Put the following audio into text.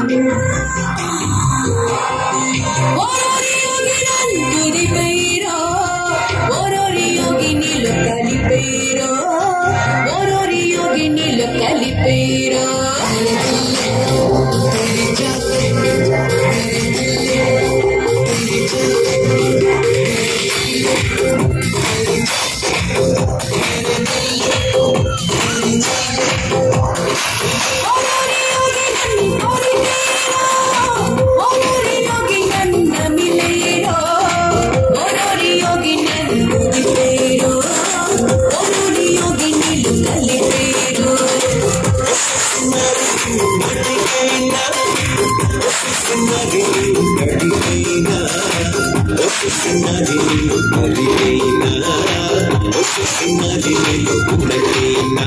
Oh, మట్టికైనా వస్తున్నది గడికైనా వస్తున్నది మరికైనా వస్తున్నది ఉడకైనా